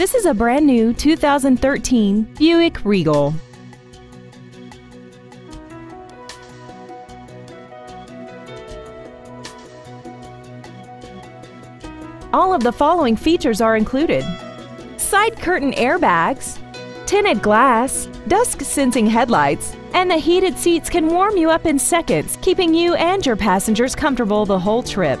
This is a brand new 2013 Buick Regal. All of the following features are included. Side curtain airbags, tinted glass, dusk sensing headlights, and the heated seats can warm you up in seconds, keeping you and your passengers comfortable the whole trip.